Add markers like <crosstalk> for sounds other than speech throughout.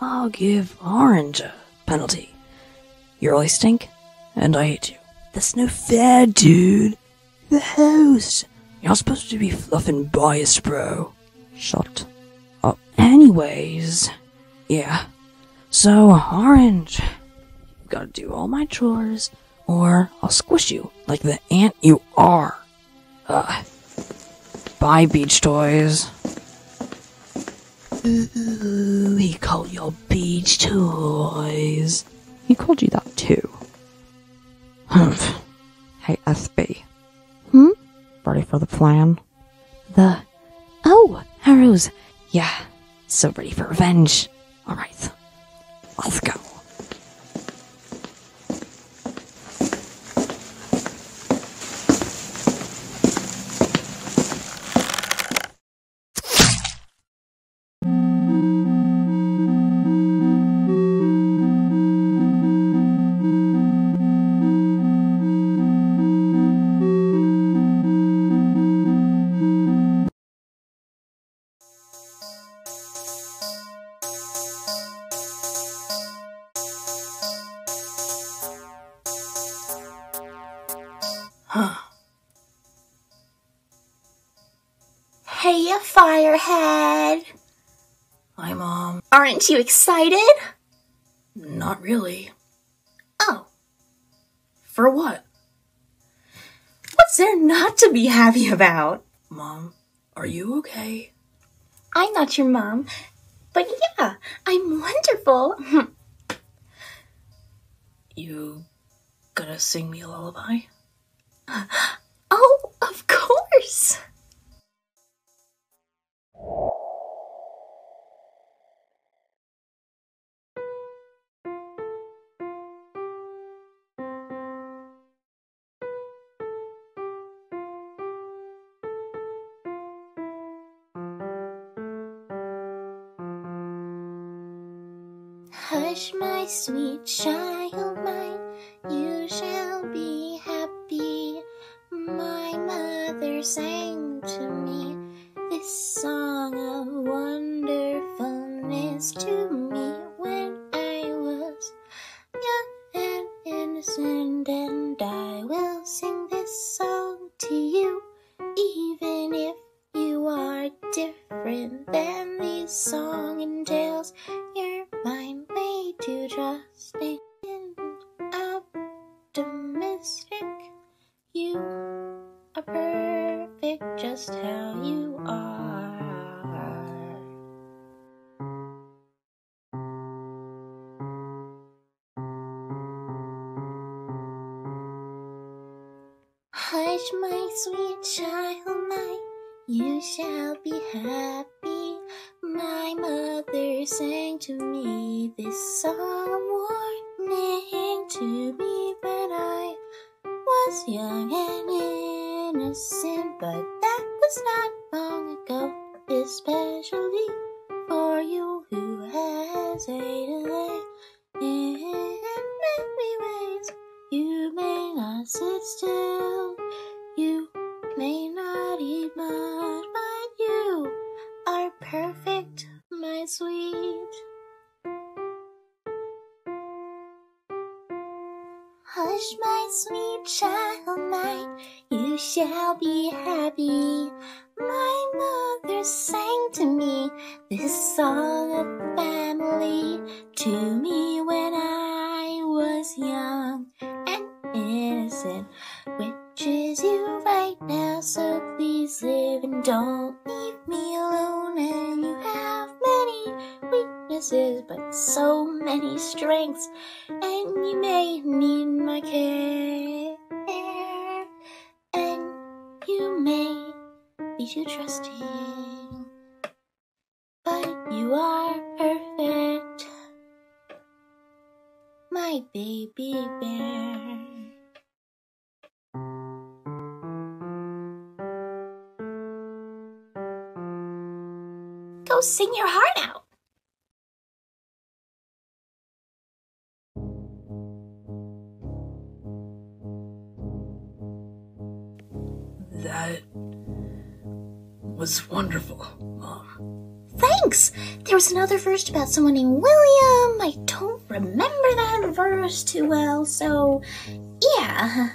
I'll give Orange a penalty. You really stink, and I hate you. That's no fair, dude. The host. You're supposed to be fluffing bias, bro. Shut up. Anyways, yeah. So, Orange, you gotta do all my chores, or I'll squish you like the ant you are. Uh, bye, beach toys. Ooh, he called you beach toys. He called you that too. Humph. Hey, SB. Hmm? Ready for the plan? The. Oh, arrows. Yeah, so ready for revenge. Alright, Hey, firehead. Hi, Mom. Aren't you excited? Not really. Oh, For what? what's there not to be happy about? Mom, are you okay? I'm not your mom, but yeah, I'm wonderful. <laughs> You gonna sing me a lullaby? <gasps> oh, of course. Hush, my sweet child mine, Hush, my sweet child, my you shall be happy. My mother sang to me this song, warning to me when I was young and innocent, but child you shall be happy. My mother sang to me this song of family to me when I was young and innocent, which is you right now. So please live and don't leave me alone. And you have many weaknesses, but so many strengths, and you may need my care. You may be too trusting, but you are perfect, my baby bear. Go sing your heart out. Was wonderful, Mom. thanks. There was another verse about someone named William. I don't remember that verse too well, so yeah.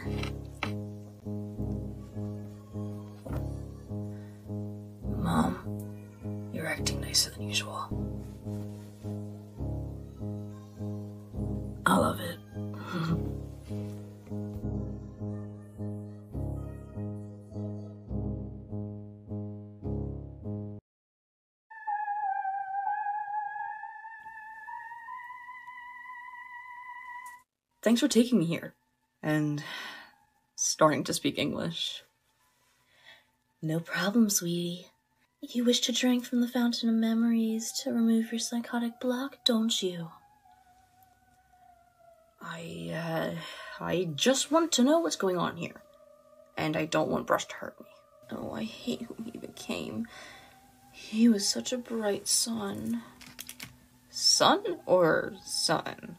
Thanks for taking me here and starting to speak English. No problem, sweetie. You wish to drink from the fountain of memories to remove your psychotic block, don't you? I, uh, I just want to know what's going on here. And I don't want Brush to hurt me. Oh, I hate who he became. He was such a bright sun. Sun or sun?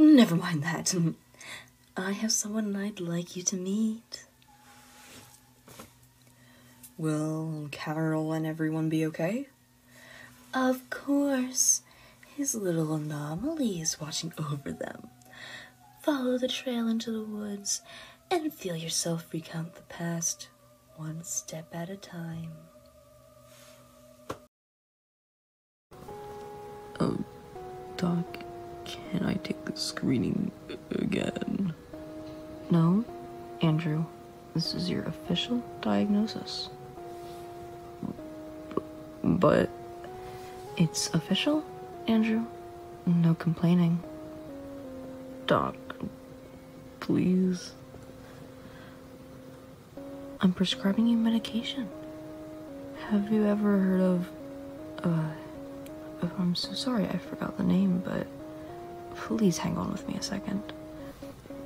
Never mind that. <laughs> I have someone I'd like you to meet. Will Carol and everyone be okay? Of course. His little anomaly is watching over them. Follow the trail into the woods and feel yourself recount the past one step at a time. Oh, Doc, can I take the screening again? No, Andrew. This is your official diagnosis. B- but it's official, Andrew? No complaining. Doc, please. I'm prescribing you medication. Have you ever heard of. Uh. I'm so sorry I forgot the name, but please hang on with me a second.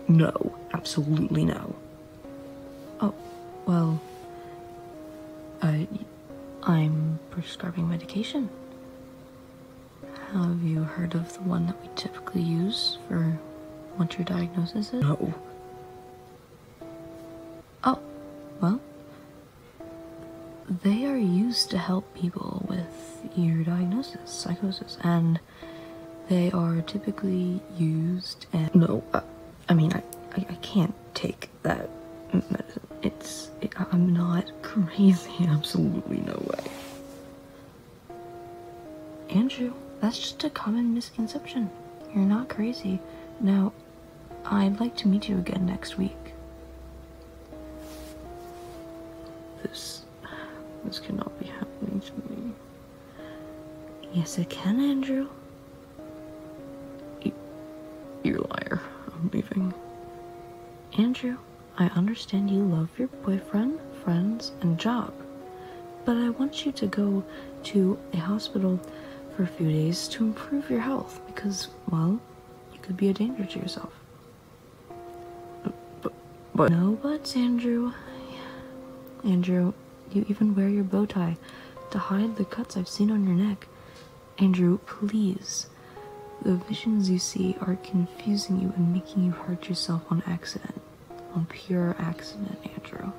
No, absolutely no. Oh, well, I, I'm prescribing medication. Have you heard of the one that we typically use for what your diagnosis is? No. Oh, well, they are used to help people with your diagnosis, psychosis, and they are typically used and no, uh, I mean I, I, I can't take that medicine. It's it, I'm not <laughs> crazy. Absolutely no way. Andrew, that's just a common misconception. You're not crazy. Now, I'd like to meet you again next week. This this cannot be happening to me. Yes, it can, Andrew. You, liar. I'm leaving. Andrew, I understand you love your boyfriend, friends, and job. But I want you to go to a hospital for a few days to improve your health because, well, you could be a danger to yourself. But, but no buts, Andrew. Andrew, you even wear your bow tie to hide the cuts I've seen on your neck. Andrew, please. The visions you see are confusing you and making you hurt yourself on accident. On pure accident, Andrew.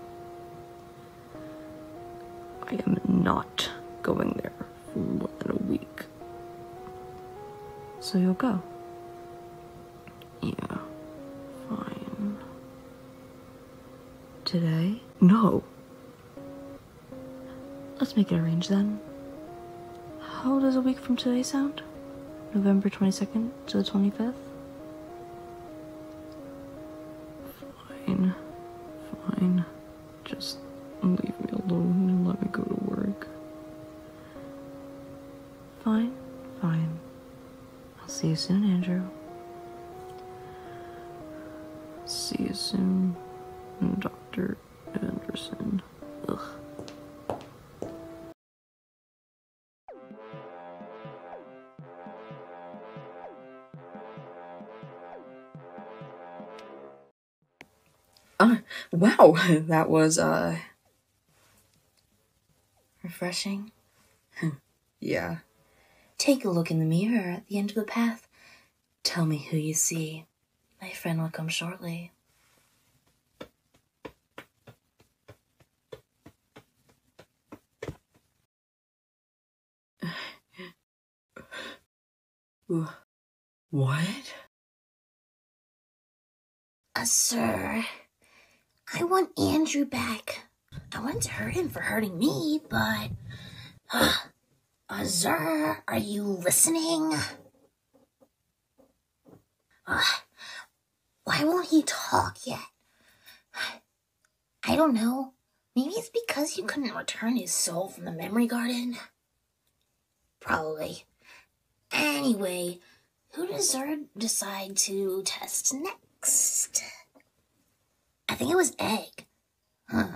I am not going there for more than a week. So you'll go? Yeah, fine. Today? No. Let's make it arrange then. How does a week from today sound? November 22nd to the 25th? Fine. Fine. Just leave me alone and let me go to work. Fine. Fine. I'll see you soon, Andrew. See you soon, Uh, wow, <laughs> that was, uh, Refreshing. <laughs> yeah. Take a look in the mirror at the end of the path. Tell me who you see. My friend will come shortly. <sighs> What? Uh, sir, I want Andrew back. I wanted to hurt him for hurting me, but. Uh, sir, are you listening? Uh, why won't he talk yet? I don't know. Maybe it's because you couldn't return his soul from the memory garden? Probably. Anyway, who does Zerd decide to test next? I think it was Egg. Huh.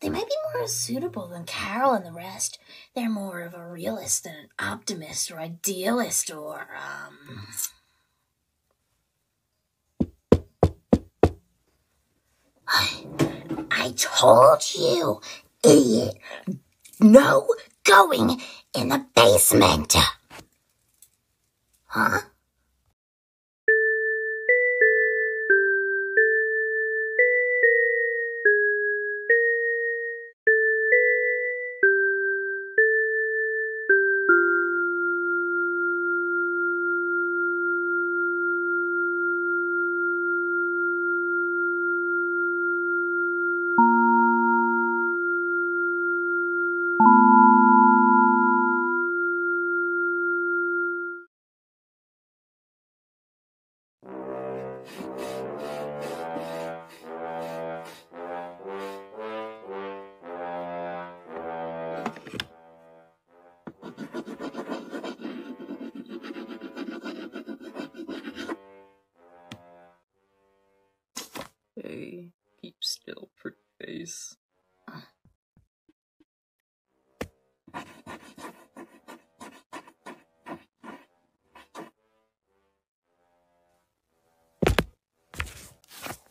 They might be more suitable than Carol and the rest. They're more of a realist than an optimist or idealist or, um. I told you, idiot. No going in the basement. Huh?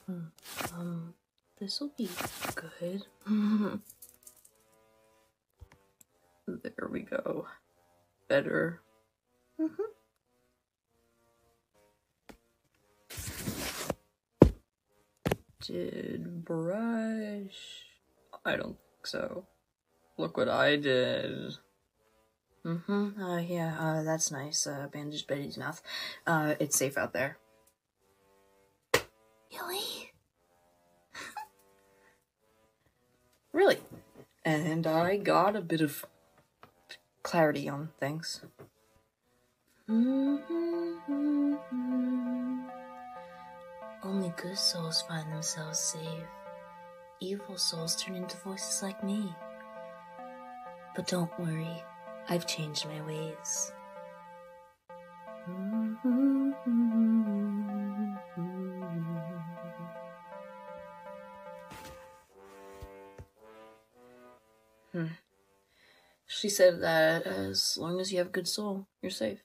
Hmm, Um, this'll be good. <laughs> there we go. Better. Mm-hmm. Did brush? I don't think so. Look what I did. Mm-hmm. Uh, yeah, uh, that's nice. Uh, bandaged Betty's mouth. Uh, it's safe out there. Really? Really? And I got a bit of clarity on things. Mm-hmm. Only good souls find themselves safe. Evil souls turn into voices like me. But don't worry, I've changed my ways. Mm-hmm. She said that as long as you have a good soul, you're safe.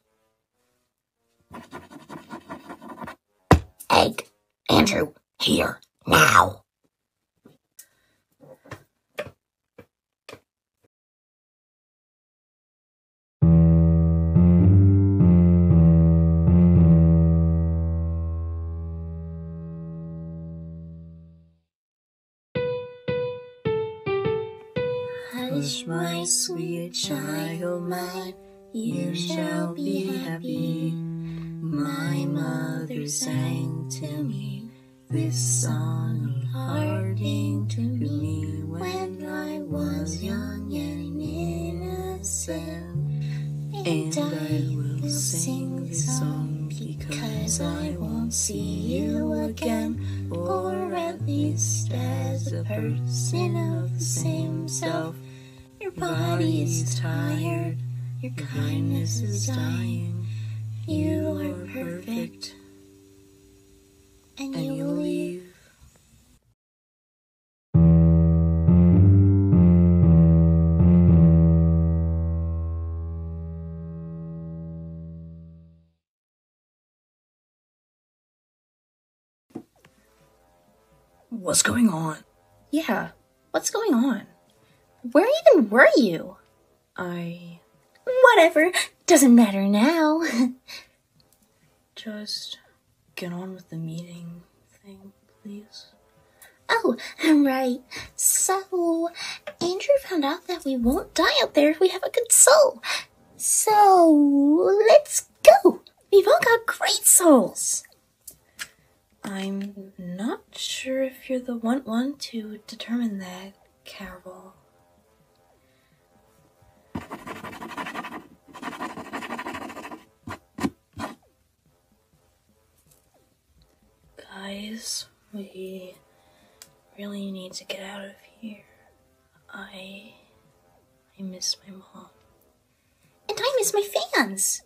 Egg, Andrew, here, now. My sweet child mine, you shall be happy. My mother sang to me this song according to me when I was young and innocent. And I will sing this song because I won't see you again, or at least as a person of the same self. Your body is tired, your kindness is dying. You are perfect, and you'll leave. What's going on? Yeah, what's going on? Where even were you? I Whatever, doesn't matter now. <laughs> just get on with the meeting thing, please. oh, right. So, Andrew found out that we won't die out there if we have a good soul. So, let's go. We've all got great souls. I'm not sure if you're the one one to determine that, Carol. Guys, we really need to get out of here. I I miss my mom. And I miss my fans.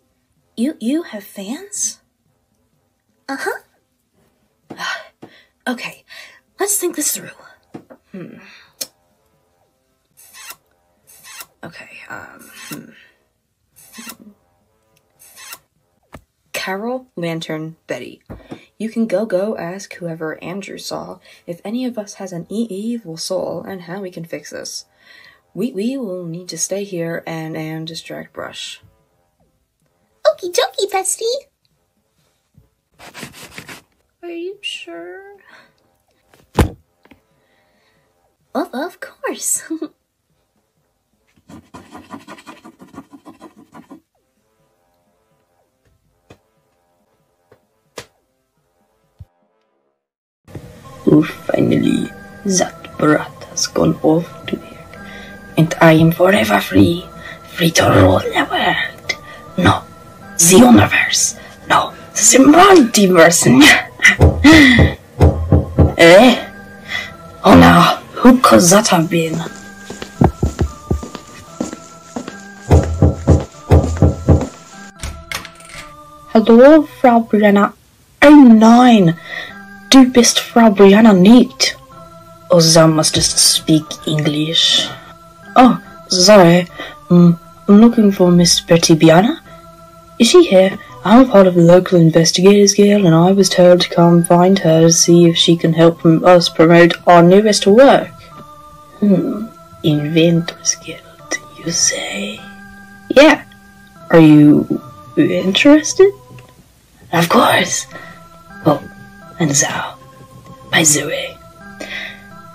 You you have fans? Uh huh. <sighs> Okay, let's think this through. Hmm. Okay, um. Hmm. Carol, Lantern, Betty. You can go go ask whoever Andrew saw if any of us has an e- evil soul and how we can fix this. We we will need to stay here and and distract Brush. Okie dokie, bestie. Are you sure? Of, of course. <laughs> Finally, that brat has gone off to work, and I am forever free, free to rule the world. No, the universe. No, the multiverse. <laughs> eh? Oh no, who could that have been? Hello, Frau Brianna. Oh, nein. Du bist Frau Brianna nicht. Oh, thou mustest speak English. Oh, sorry. Um, I'm looking for Miss Betty Brianna. Is she here? I'm a part of the local investigators guild, and I was told to come find her to see if she can help us promote our newest work. Hmm, inventors guild, you say? Yeah. Are you interested? Of course. Oh, and thou, by way,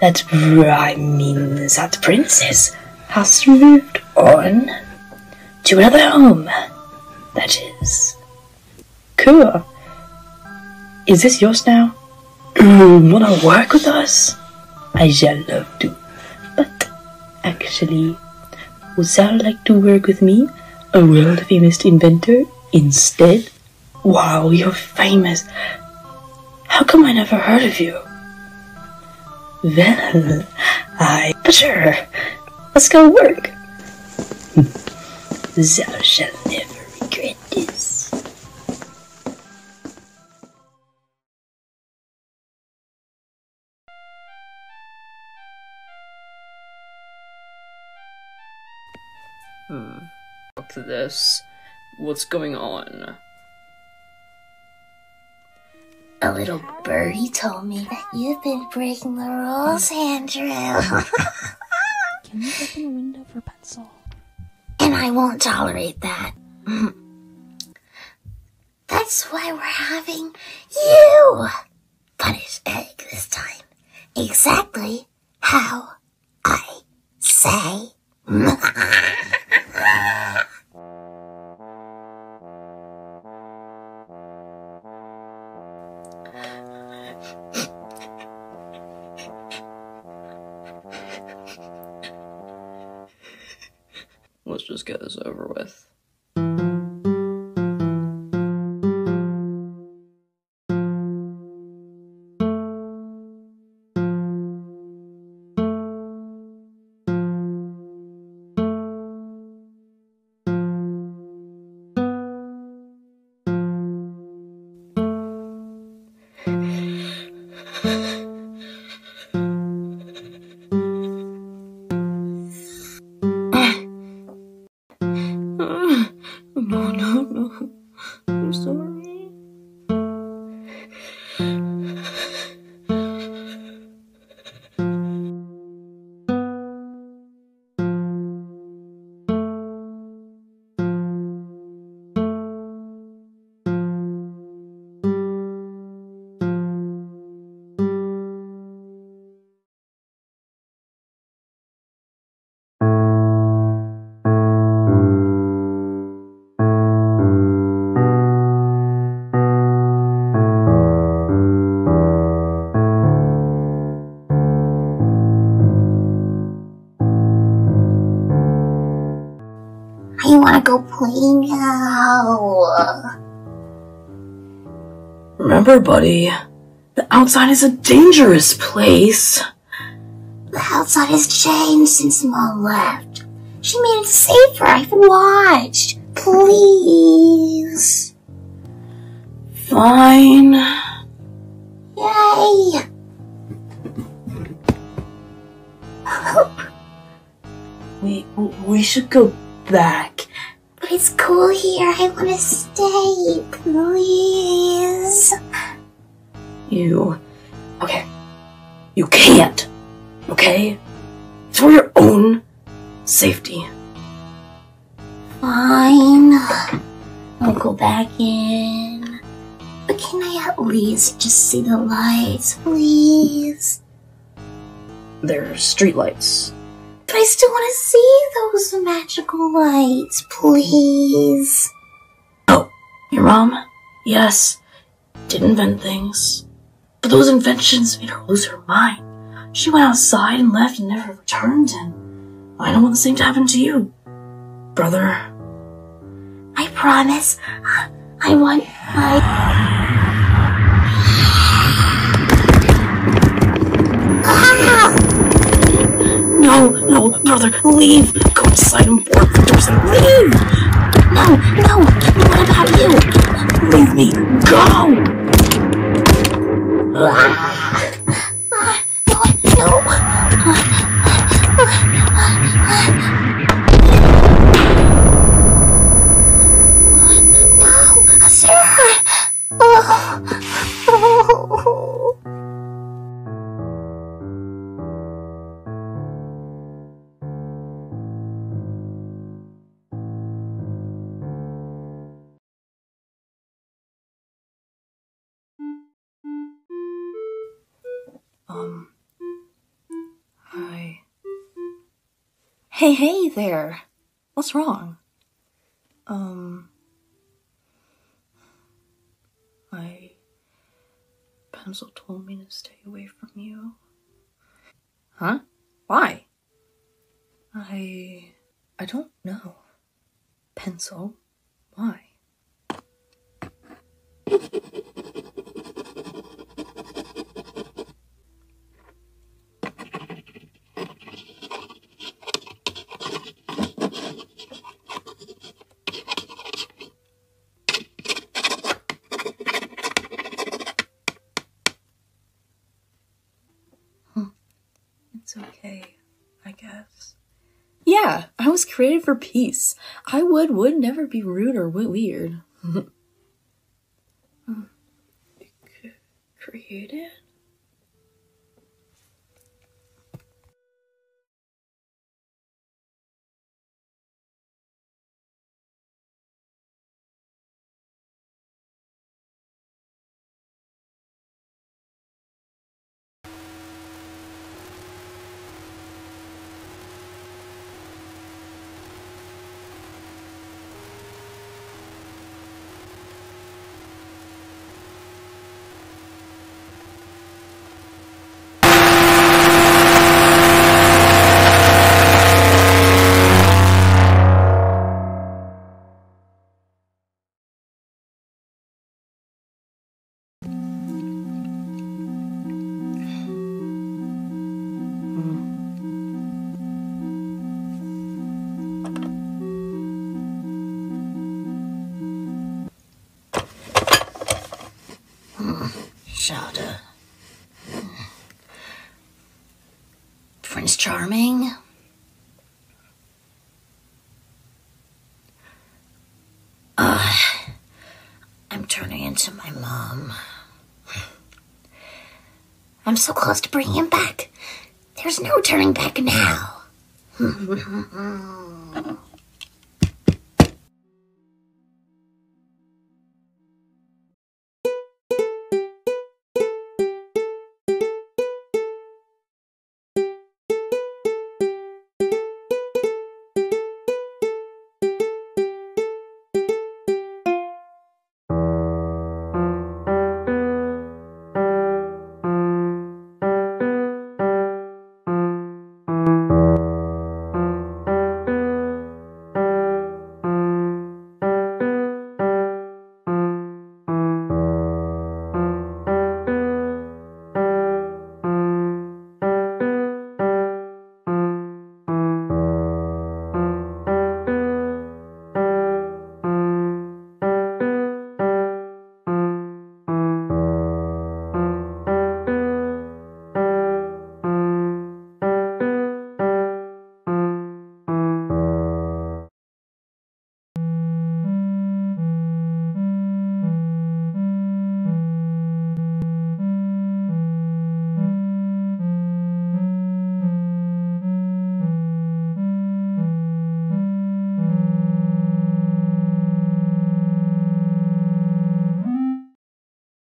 that I mean that princess has moved on to another home. That is cool. Is this yours now? <clears throat> Wanna work with us? I shall love to, but actually, would thou like to work with me, a world famous inventor, instead? Wow, you're famous. How come I never heard of you? Well, I. But sure, let's go work. Thou shalt never regret this. Hmm. Fuck this. What's going on? A little birdie told me that you've been breaking the rules, Andrew. <laughs> Can you open a window for pencil? and I won't tolerate that. <laughs> That's why we're having you punish Egg this time. Exactly how I say. <laughs> no, no. I'm Remember, buddy, the outside is a dangerous place. The outside has changed since Mom left. She made it safer. I've watched. Please. Fine. Yay! <laughs> We we should go back. It's cool here. I want to stay. Please. You okay? You can't. Okay? It's for your own safety. Fine. I'll go back in. But can I at least just see the lights, please? They're streetlights. But I still want to see those magical lights, please. Oh, your mom? Yes, did invent things. But those inventions made her lose her mind. She went outside and left and never returned, and I don't want the same to happen to you, brother. I promise. I want my. No, no, brother, leave! Go inside and board the doors and leave! No, no, what about you? Leave me! Go! Ah. Hey, hey there. What's wrong? Um. My pencil told me to stay away from you. Huh? Why? I. I don't know. Pencil? Why? It's okay, I guess. Yeah, I was created for peace. I would would never be rude or weird. <laughs> Turning into my mom. I'm so close to bringing him back. There's no turning back now. <laughs>